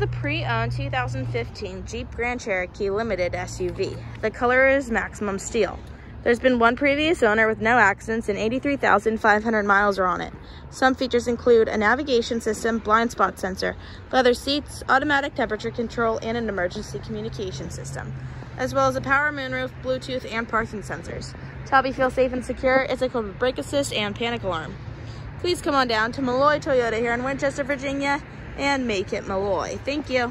the pre-owned 2015 Jeep Grand Cherokee Limited SUV. The color is maximum steel. There's been one previous owner with no accidents and 83,500 miles are on it. Some features include a navigation system, blind spot sensor, leather seats, automatic temperature control, and an emergency communication system, as well as a power moonroof, Bluetooth, and parking sensors. To help you feel safe and secure, it's equipped with brake assist and panic alarm. Please come on down to Malloy Toyota here in Winchester, Virginia, and make it Malloy. Thank you.